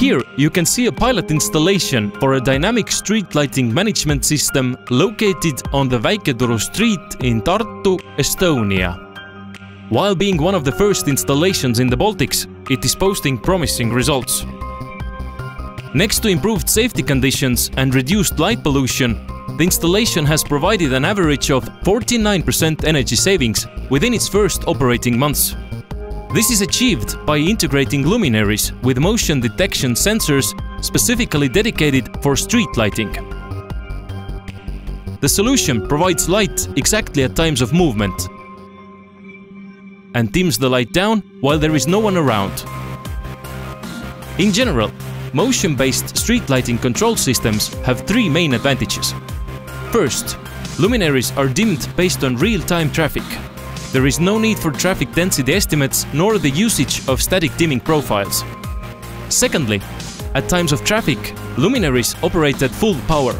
Here you can see a pilot installation for a dynamic street lighting management system located on the Väike-Turu street in Tartu, Estonia. While being one of the first installations in the Baltics, it is posting promising results. Next to improved safety conditions and reduced light pollution, the installation has provided an average of 49% energy savings within its first operating months. This is achieved by integrating luminaries with motion detection sensors specifically dedicated for street lighting. The solution provides light exactly at times of movement and dims the light down while there is no one around. In general, motion-based street lighting control systems have three main advantages. First, luminaries are dimmed based on real-time traffic. There is no need for traffic density estimates nor the usage of static dimming profiles. Secondly, at times of traffic, luminaries operate at full power.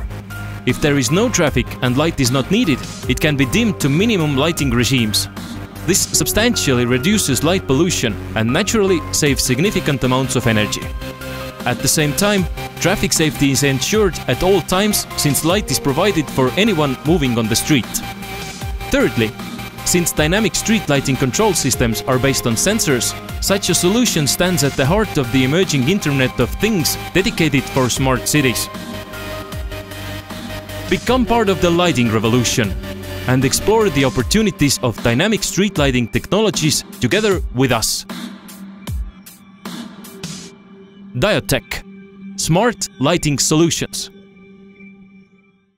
If there is no traffic and light is not needed, it can be dimmed to minimum lighting regimes. This substantially reduces light pollution and naturally saves significant amounts of energy. At the same time, traffic safety is ensured at all times since light is provided for anyone moving on the street. Thirdly, since dynamic street lighting control systems are based on sensors, such a solution stands at the heart of the emerging Internet of Things dedicated for smart cities. Become part of the lighting revolution and explore the opportunities of dynamic street lighting technologies together with us. Diotech Smart Lighting Solutions